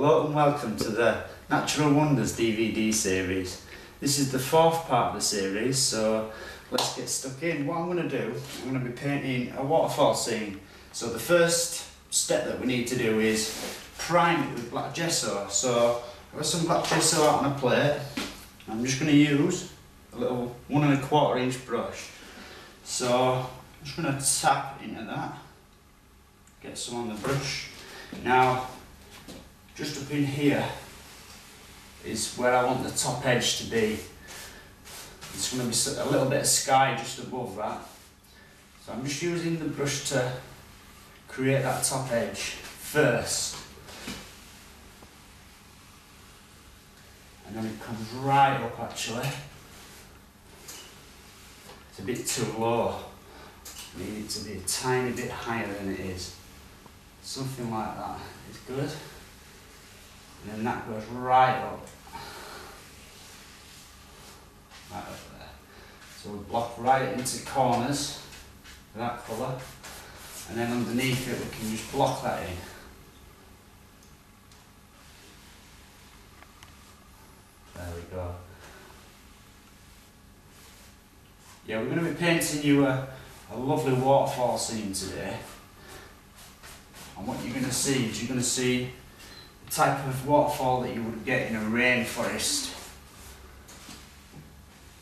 Hello and welcome to the Natural Wonders DVD series. This is the fourth part of the series, so let's get stuck in. What I'm going to do, I'm going to be painting a waterfall scene. So the first step that we need to do is prime it with black gesso. So I've got some black gesso out on a plate. I'm just going to use a little one and a quarter inch brush. So I'm just going to tap into that, get some on the brush. Now just up in here is where I want the top edge to be. It's going to be a little bit of sky just above that. So I'm just using the brush to create that top edge first. And then it comes right up actually. It's a bit too low. We need it to be a tiny bit higher than it is. Something like that is good. And then that goes right up. Right up there. So we block right into corners with that colour. And then underneath it we can just block that in. There we go. Yeah, we're going to be painting you a, a lovely waterfall scene today. And what you're going to see is you're going to see type of waterfall that you would get in a rainforest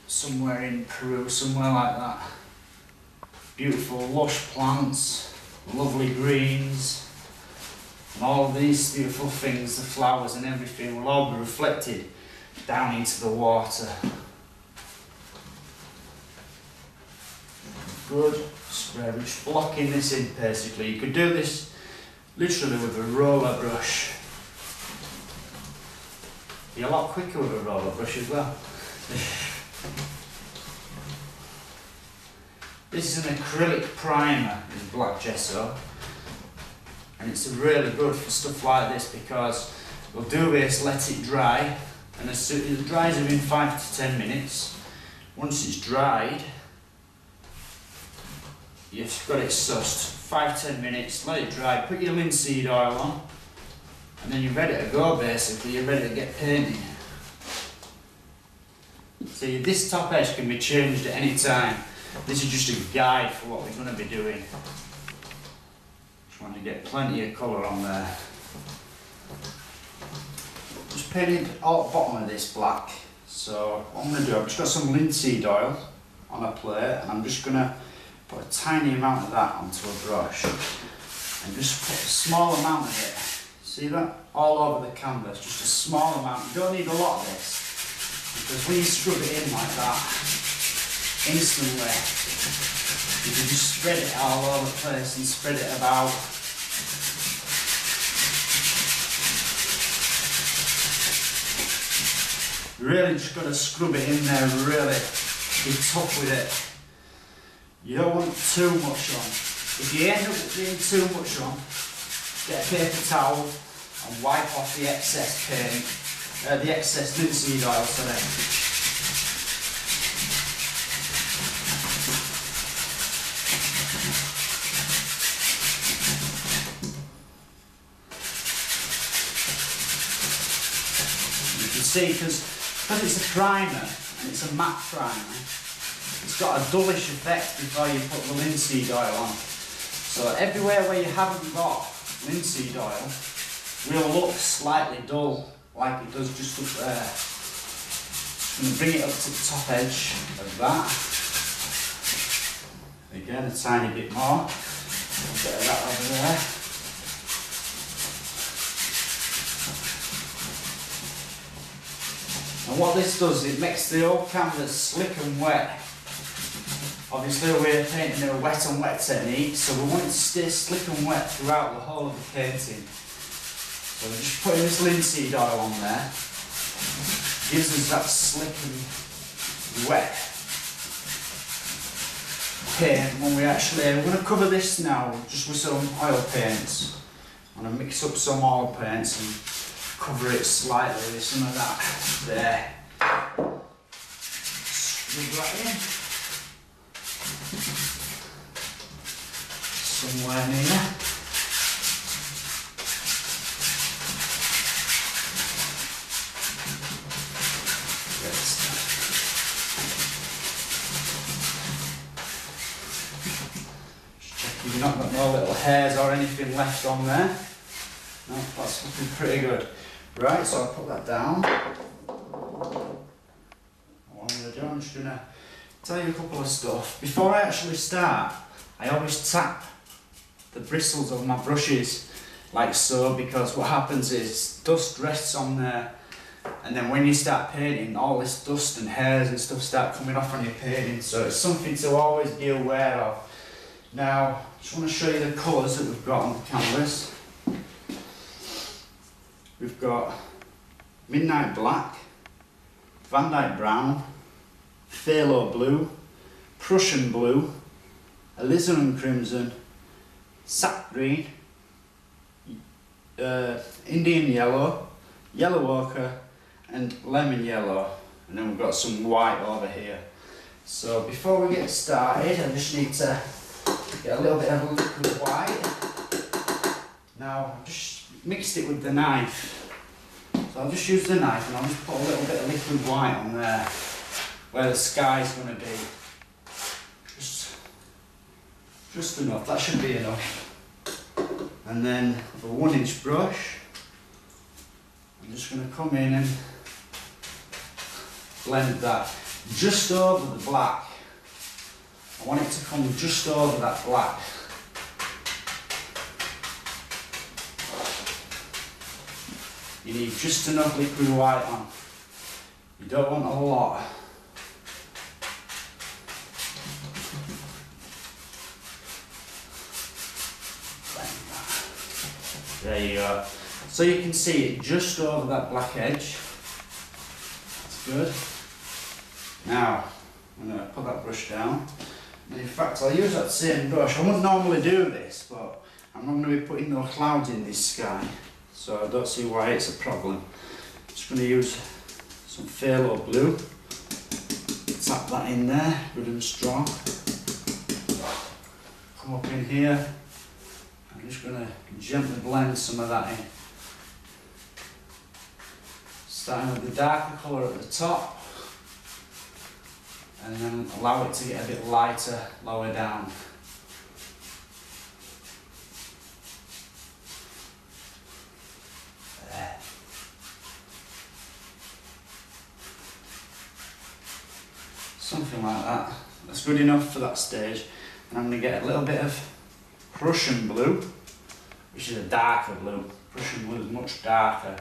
somewhere in Peru, somewhere like that. Beautiful lush plants, lovely greens, and all these beautiful things, the flowers and everything will all be reflected down into the water. Good spread, just blocking this in basically. You could do this literally with a roller brush. You're a lot quicker with a roller brush as well. this is an acrylic primer in black gesso and it's really good for stuff like this because we'll do this, let it dry and as soon as it dries within 5 to 10 minutes. Once it's dried you've got it sussed. 5-10 minutes, let it dry, put your linseed oil on and then you're ready to go basically, you're ready to get painting. So this top edge can be changed at any time. This is just a guide for what we're going to be doing. Just want to get plenty of colour on there. Just painted all the bottom of this black. So what I'm going to do, I've just got some linseed oil on a plate and I'm just going to put a tiny amount of that onto a brush and just put a small amount of it See that? All over the canvas, just a small amount. You don't need a lot of this. Because when you scrub it in like that, instantly, you can just spread it all over the place and spread it about. Really just got to scrub it in there, really be tough with it. You don't want too much on. If you end up getting too much on, get a paper towel and wipe off the excess paint, uh, the excess linseed oil, sorry. You can see, because it's a primer, and it's a matte primer, it's got a dullish effect before you put the linseed oil on. So everywhere where you haven't got linseed oil will look slightly dull, like it does just up there. I'm going to bring it up to the top edge of that. Again, a tiny bit more. A bit of that over there. And what this does, it makes the old canvas slick and wet Obviously we're painting a wet on wet technique, so we want it to stay slick and wet throughout the whole of the painting. So we're just putting this linseed oil on there. Gives us that slick and wet paint when we actually, we're going to cover this now just with some oil paints. I'm going to mix up some oil paints and cover it slightly with some of that there. Scrub that in. somewhere near. You've not got no little hairs or anything left on there. No, that's looking pretty good. Right, so I'll put that down. I'm just going to tell you a couple of stuff. Before I actually start, I always tap the bristles of my brushes like so because what happens is dust rests on there and then when you start painting all this dust and hairs and stuff start coming off on your painting so it's something to always be aware of. Now, just want to show you the colours that we've got on the canvas. We've got Midnight Black, Van Dyke Brown, Phthalo Blue, Prussian Blue, Alizarin Crimson, Sap Green, uh, Indian Yellow, Yellow Ochre and Lemon Yellow. And then we've got some white over here. So before we get started, I just need to get a little bit of liquid white. Now, I've just mixed it with the knife. So I'll just use the knife and I'll just put a little bit of liquid white on there where the sky's going to be. Just, just enough, that should be enough. And then a one inch brush, I'm just going to come in and blend that just over the black. I want it to come just over that black. You need just enough liquid white on. You don't want a lot. There you go. So you can see it just over that black edge. That's good. Now, I'm going to put that brush down. And in fact, I'll use that same brush. I wouldn't normally do this, but I'm not going to be putting no clouds in this sky. So I don't see why it's a problem. Just going to use some phthalo blue. Tap that in there, good and strong. Come up in here. I'm just going to gently blend some of that in. Starting with the darker colour at the top and then allow it to get a bit lighter lower down. Something like that. That's good enough for that stage. And I'm going to get a little bit of Prussian blue, which is a darker blue. Prussian blue is much darker.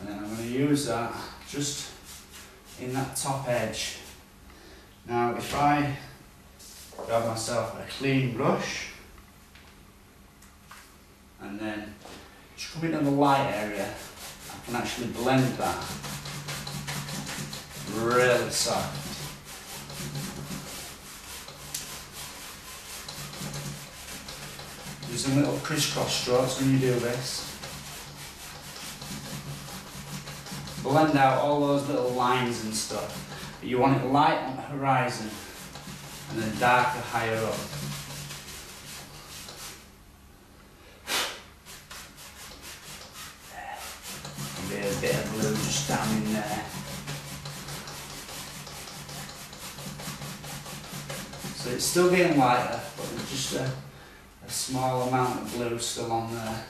And then I'm going to use that just in that top edge. Now if I grab myself a clean brush and then just come into the light area, I can actually blend that really soft. Using little crisscross strokes when you do this. blend out all those little lines and stuff. But you want it light on the horizon and then darker higher up. Maybe a bit of blue just down in there. So it's still getting lighter, but there's just a, a small amount of blue still on there.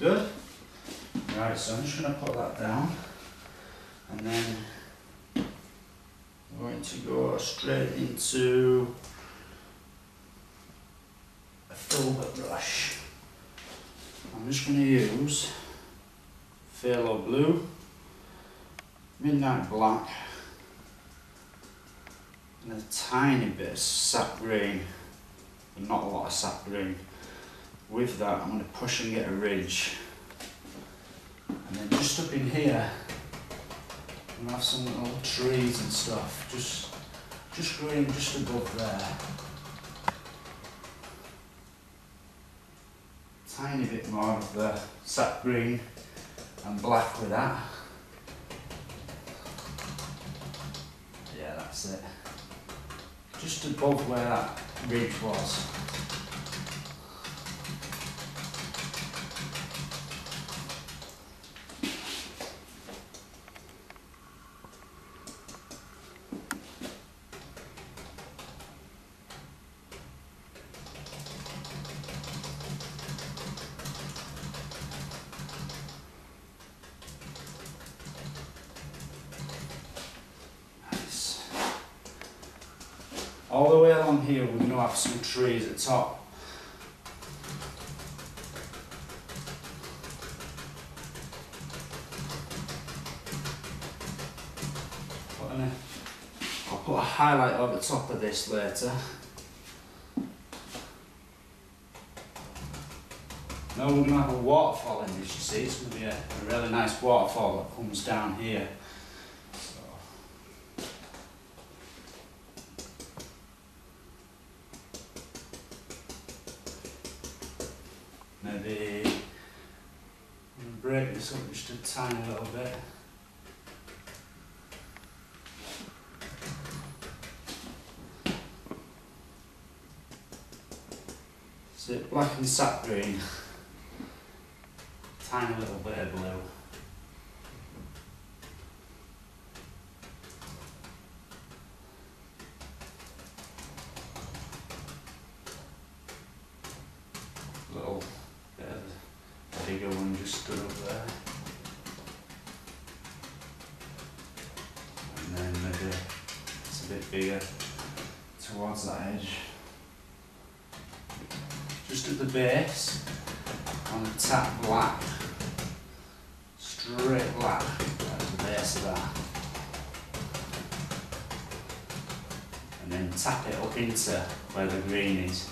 Good? So I'm just going to put that down. And then I'm going to go straight into a filbert brush. I'm just going to use Phthalo Blue, Midnight Black and a tiny bit of sap green, but not a lot of sap green. With that I'm going to push and get a ridge and then just up in here I'm have some little trees and stuff. Just just growing just above there. Tiny bit more of the sap green and black with that. Yeah that's it. Just above where that ridge was all the way along here we're going to have some trees at the top. I'll put a highlight over the top of this later. Now we're going to have a waterfall in this, you see, it's going to be a, a really nice waterfall that comes down here. So black and sap green, tiny little bit of blue. Tap it up into where the green is.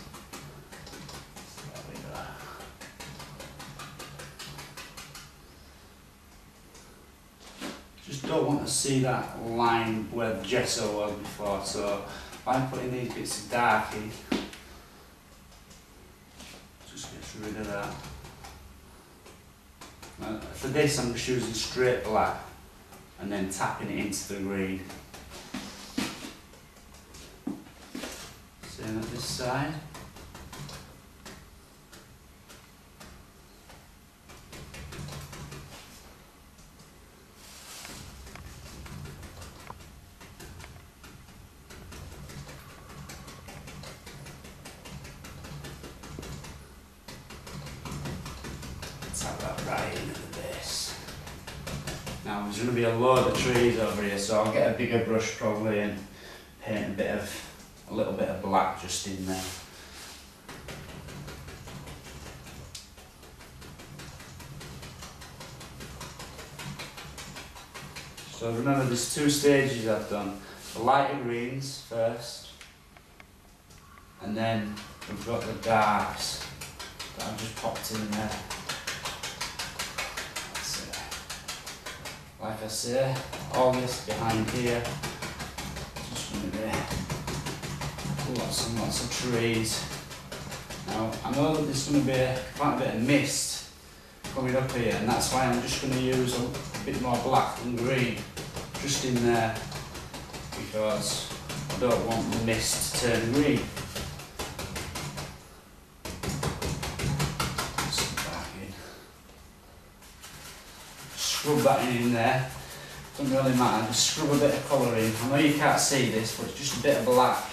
Just don't want to see that line where the gesso was before, so by putting these bits of dark in, just gets rid of that. Now, for this I'm just using straight black and then tapping it into the green. At this side. Tap that right into the base. Now there's going to be a load of trees over here, so I'll get a bigger brush probably and paint a bit of, a little bit of black just in there. So remember there's two stages I've done. The lighter greens first, and then we've got the darks that I've just popped in there. Like I say, all this behind here, just going to be lots and lots of trees. Now, I know that there's going to be quite a bit of mist coming up here, and that's why I'm just going to use a, bit more black than green just in there because I don't want the mist to turn green. Scrub that in, in there. Doesn't really matter, just scrub a bit of colour in. I know you can't see this, but it's just a bit of black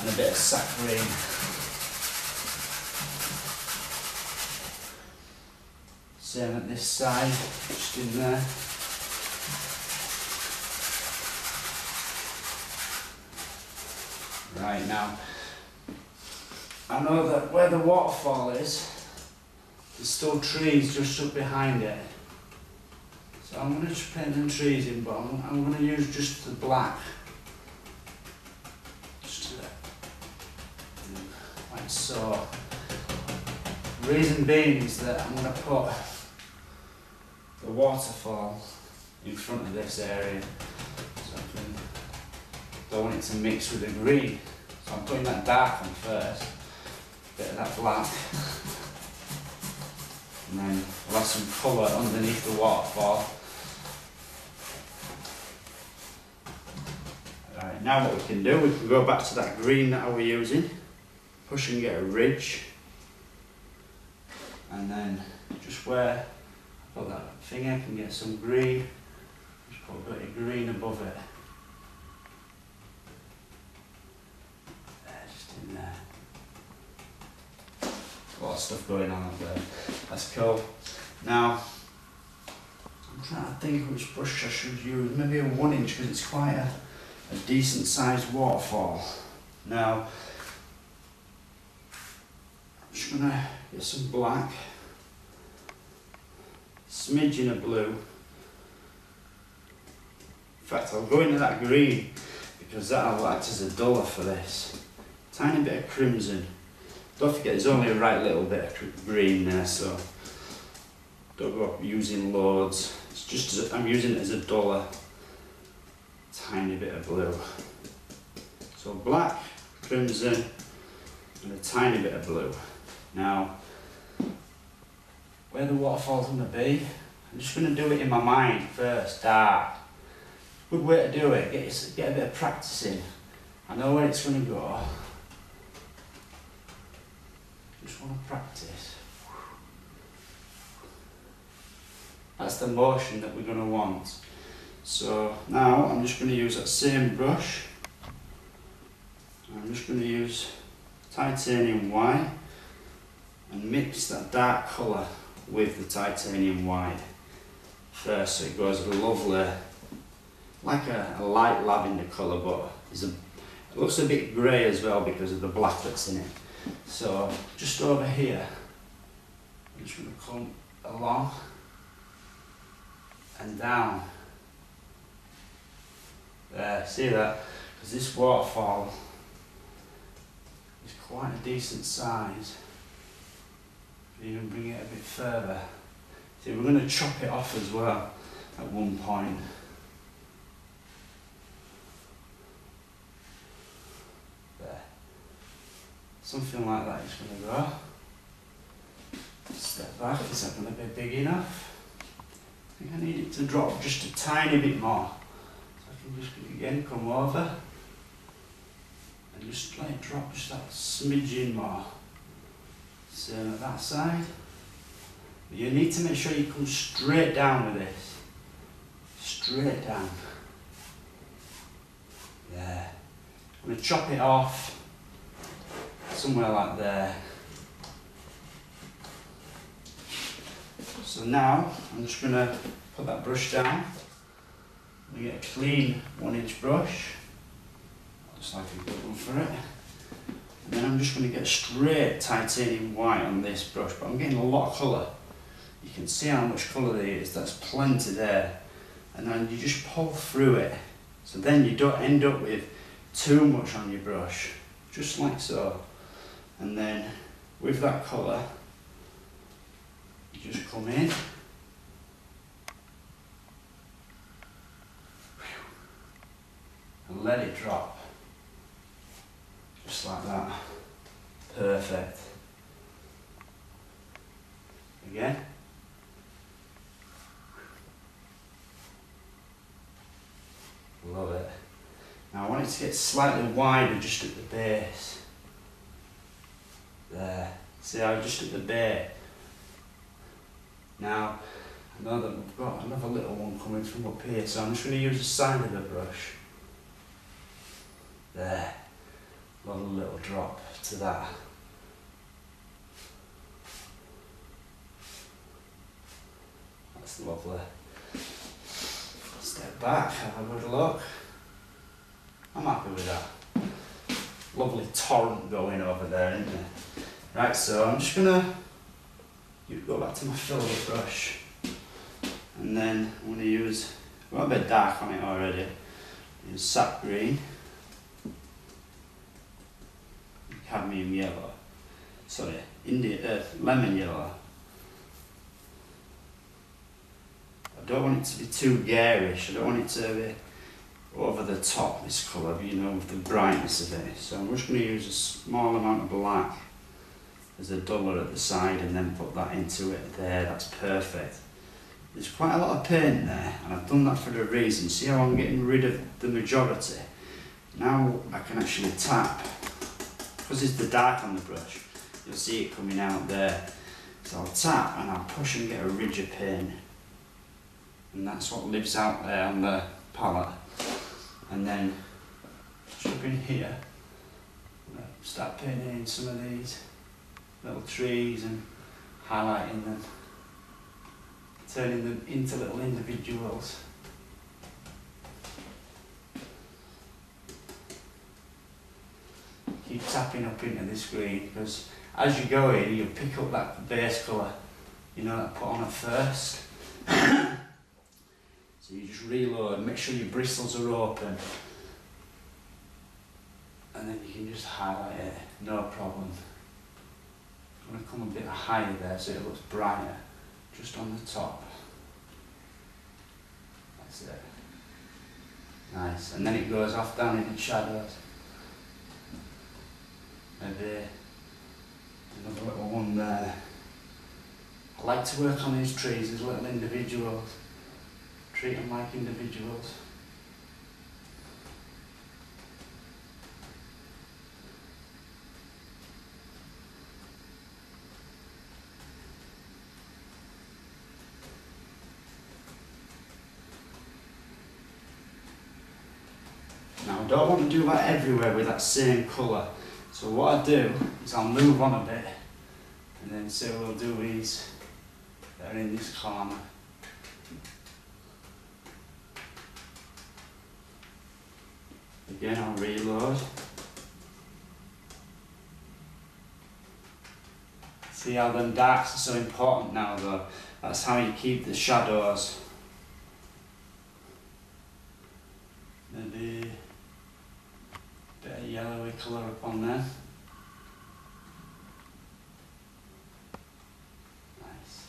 and a bit of green. Same at this side, just in there. Right now, I know that where the waterfall is, there's still trees just up behind it. So I'm going to paint them trees in, but I'm, I'm going to use just the black. Just to, like so. Reason being is that I'm going to put the waterfall in front of this area. So I don't want it to mix with the green. So I'm putting that dark on first, bit of that black. And then we'll have some colour underneath the waterfall. Right, now what we can do, we can go back to that green that I was using, push and get a ridge, and then just where I put that thing I can get some green, just put a bit of green above it. There, just in there. A lot of stuff going on up there. That's cool. Now, I'm trying to think which brush I should use. Maybe a one inch because it's quite a, a decent sized waterfall. Now, Just gonna get some black, smidgen of blue. In fact, I'll go into that green because that'll act as a duller for this. Tiny bit of crimson. Don't forget, there's only a right little bit of green there, so don't go using loads. It's just as I'm using it as a duller. Tiny bit of blue. So black, crimson, and a tiny bit of blue. Now, where the waterfall's going to be, I'm just going to do it in my mind first, dark. Good way to do it, get, get a bit of practice in. I know where it's going to go. Just want to practice. That's the motion that we're going to want. So now I'm just going to use that same brush. I'm just going to use titanium white and mix that dark colour with the titanium white first so it goes a lovely like a, a light lavender colour but a, it looks a bit grey as well because of the black that's in it. So just over here I'm just going to come along and down. There see that? Because this waterfall is quite a decent size even bring it a bit further see we're going to chop it off as well at one point There. Something like that is going to go. Step back, is that going to be big enough? I think I need it to drop just a tiny bit more. So I can just again come over and just let it drop just that smidgen more. Same um, at that side. But you need to make sure you come straight down with this. Straight down. Yeah. I'm going to chop it off somewhere like there. So now I'm just going to put that brush down. I'm get a clean one inch brush, just like a good one for it. Then I'm just going to get straight titanium white on this brush, but I'm getting a lot of colour. You can see how much colour there is, that's plenty there. And then you just pull through it. So then you don't end up with too much on your brush, just like so. And then with that colour, you just come in. And let it drop. Just like that. Perfect. Again. Love it. Now I want it to get slightly wider just at the base. There. See how just at the bait. Now, I know that we've got another little one coming from up here, so I'm just going to use the side of the brush. There. One little drop to that. That's lovely. Step back, have a good look. I'm happy with that lovely torrent going over there, isn't it? Right, so I'm just gonna you go back to my filbert brush and then I'm gonna use I've a bit dark on it already. Use sap green, cadmium yellow, sorry, India, Earth lemon yellow. I don't want it to be too garish, I don't want it to be over the top this colour, you know, with the brightness of it. So I'm just going to use a small amount of black as a duller at the side and then put that into it there, that's perfect. There's quite a lot of paint there and I've done that for a reason. See how I'm getting rid of the majority? Now I can actually tap, because it's the dark on the brush, you'll see it coming out there. So I'll tap and I'll push and get a ridge of paint. And that's what lives out there on the palette. And then jump in here. Start painting in some of these little trees and highlighting them. Turning them into little individuals tapping up into this green because as you go in, you pick up that base colour, you know, that put on at first. so you just reload, make sure your bristles are open, and then you can just highlight it, no problem. I'm going to come a bit higher there so it looks brighter, just on the top. That's it. Nice, and then it goes off down in the shadows. Maybe uh, another little one there. I like to work on these trees as little individuals. Treat them like individuals. Now I don't want to do that everywhere with that same colour. So what I do is I'll move on a bit and then say we'll do these that are in this corner. Again I'll reload. See how them darks are so important now though. That's how you keep the shadows. Maybe bit colour upon there. Nice.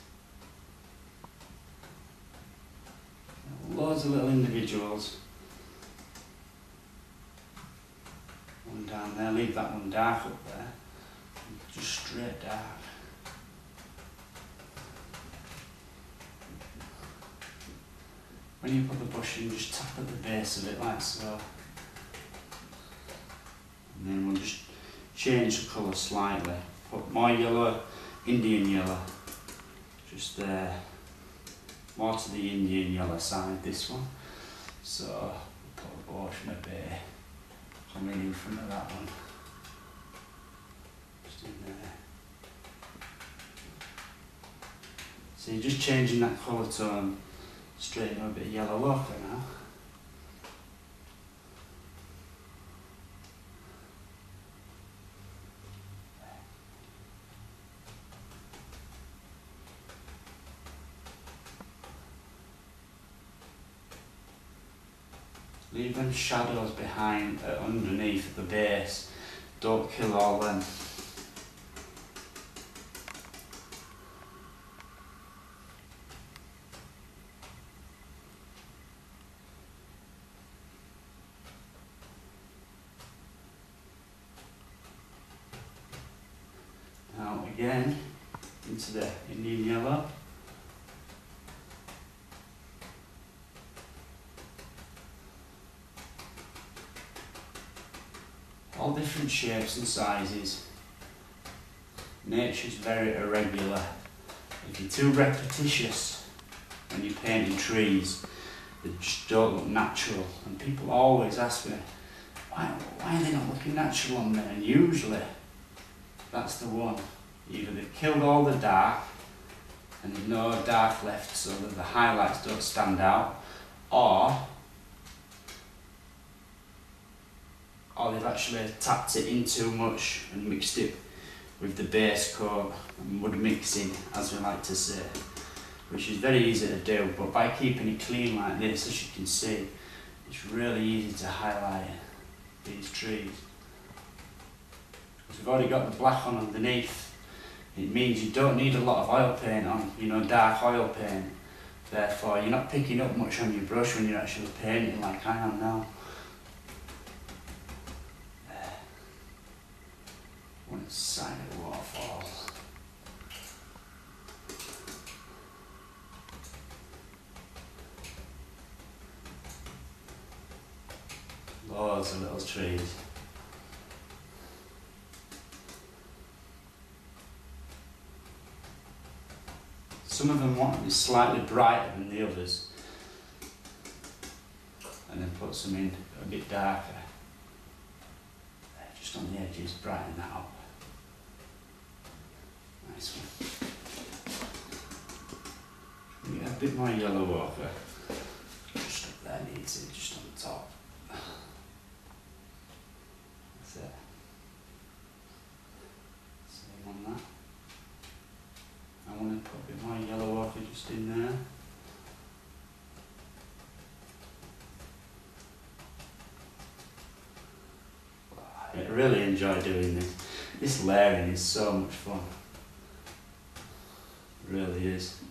Loads of little individuals. One down there, leave that one dark up there. Just straight dark. When you put the brush in, just tap at the base of it like so. And then we'll just change the colour slightly. Put more yellow, Indian yellow, just there. More to the Indian yellow side, this one. So, we'll put a portion of it coming in front of that one. Just in there. So you're just changing that colour tone straight into a bit of yellow ochre now. Leave them shadows behind, uh, underneath the base. Don't kill all them. Now again, into the Indian yellow. all different shapes and sizes. Nature's very irregular. If you're too repetitious when you're painting trees, they just don't look natural. And people always ask me, why, why are they not looking natural on there? And usually, that's the one. Either they've killed all the dark, and there's no dark left so that the highlights don't stand out, or or they've actually tapped it in too much and mixed it with the base coat and mud mixing as we like to say which is very easy to do. But by keeping it clean like this as you can see it's really easy to highlight these trees. Because we've already got the black on underneath. It means you don't need a lot of oil paint on you know dark oil paint. Therefore you're not picking up much on your brush when you're actually painting like I am now one side of the waterfall. Loads of little trees. Some of them want to be slightly brighter than the others. And then put some in a bit darker. Just on the edges, brighten that up. Nice one. Yeah, a bit more yellow ochre. Just up there needs it, just on the top. That's it. just in there. I really enjoy doing this. This layering is so much fun. It really is.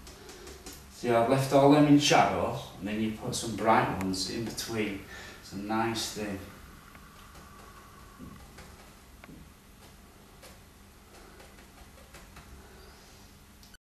See, I've left all them in shadow, and then you put some bright ones in between. It's a nice thing.